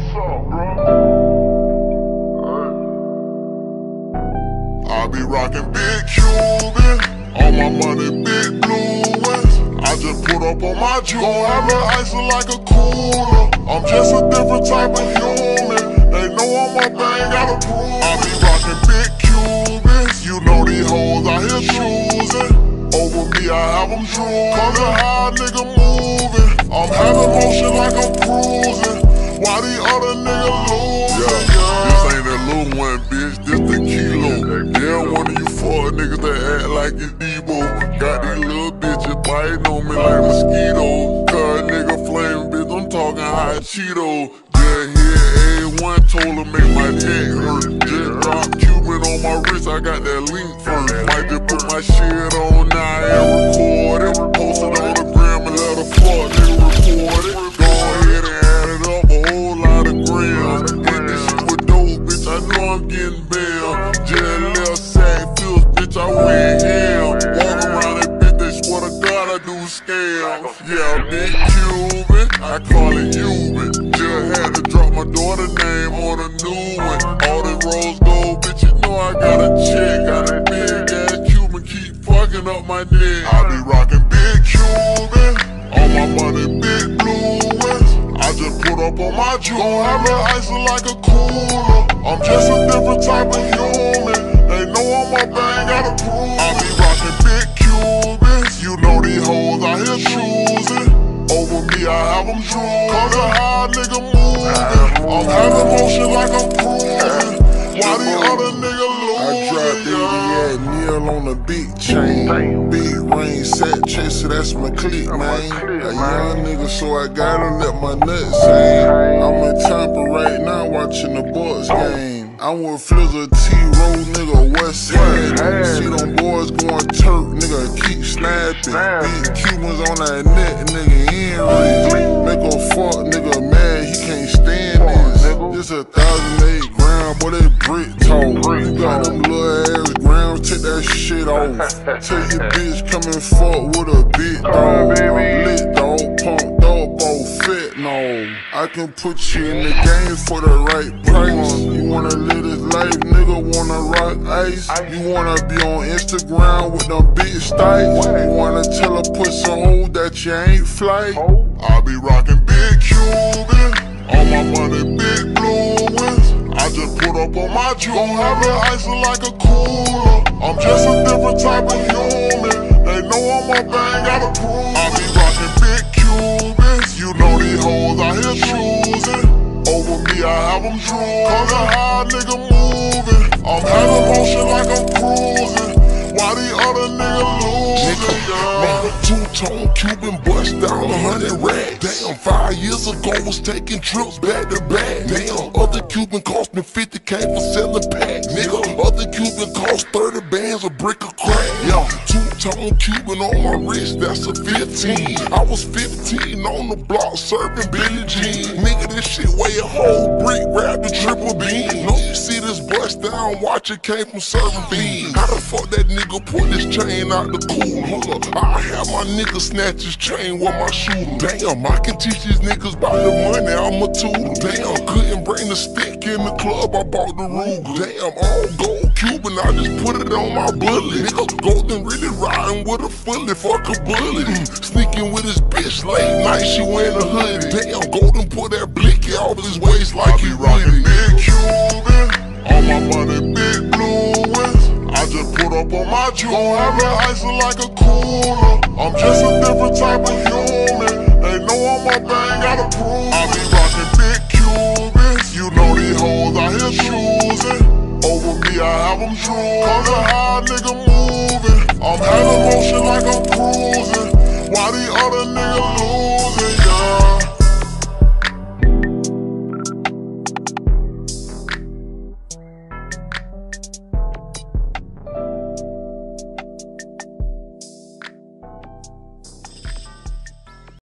What's up, bro? Hey. I be rocking big Cuban, all my money big blue. I just put up on my jewel, I'm an icer like a cooler. I'm just a different type of human. They know I'm up, I ain't gotta prove. I be rocking big Cubans, you know these hoes out here choosing. Over me, I have them drooling. Come to high, nigga. Act like it's Debo. Got these little bitches biting on me like mosquitoes. Cut nigga flame, bitch. I'm talking hot Cheetos. Just hit A1, told her make my neck hurt. Just drop Cuban on my wrist, I got that link first. Might just put my shit on Yeah, big Cuban, I call it Cuban. Just had to drop my daughter name on a new one. All the rose gold, bitch, you know I got a check. Got a big ass Cuban, keep fucking up my neck. I be rockin' big Cuban. All my money, big blue ones. I just put up on my jewel. Gon' have it icing like a cooler. I'm just a me, I'm them drooling. Cause of how a nigga moving. I'm having motion like I'm cruising. Why these other niggas I dropped losing? yeah? 80 Neil on a big chain. Big ring set chaser, that's my clique, man. A young nigga, so I gotta let my nuts hang. I'm in Tampa right now watching the Bucs game. I'm with Flizzle T-Roll, nigga, West Side. See them boys going Turk, nigga, keep snapping. Big Cubans on that net, nigga, in reach. Make a fuck, nigga, mad, he can't stand this. This a thousand eight gram, boy, they brick talk. You got them little ass grams, take that shit off. Tell your bitch come and fuck with a big dog. I'm lit dog, pumped up, all fit no. I can put you in the game for the right price. You wanna live this life, nigga, wanna rock ice. You wanna be on Instagram with them big stikes. You wanna tell a pussy hole you ain't flight. I be rockin' big Cuban. All my money, big blue. I just put up on my jewel. Gon' have it icing like a cooler. I'm just a different type of human. They know I'm a bang, gotta prove. I be rockin' big Cubans. You know these hoes out here choosing. Over me, I have them drooling. Cause a nigga moving. I'm having motion like cruising. Why these other niggas losing? A two-tone Cuban bust down a hundred racks. Damn, five years ago was taking trips back to back. Damn, other Cuban cost me 50k for selling packs. Nigga, other Cuban cost 30 bands a brick of crack. Yo, two-tone Cuban on my wrist, that's a 15. I was 15 on the block serving Billy Jean. Nigga, this shit weigh a whole brick, wrapped the triple beam. No, you see this bust down, watch it came from serving beans. How the fuck that nigga pull this chain out the cool? Hold up, I have my nigga snatch his chain with my shooter. Damn, I can teach these niggas about the money, I'm a tutor. Damn, couldn't bring the stick in the club, I bought the Ruger. Damn, all gold Cuban, I just put it on my bullet. Nigga, Golden really riding with a fully, fuck a bullet. Sneaking with his bitch late night, she wearing a hoodie. Damn, Golden put that blicky off his waist like he Rockin' big Cuban. All my money, big blue ones. I just put up on my jewel. Gon' have it icing like a cooler. I'm just a different type of human. They know I'm a bang, gotta prove. I be rockin' big Cubans. You know these hoes out here choosing. Over me, I have them drooling. Cause a nigga I'm like I'm cruising. Why these other niggas losing?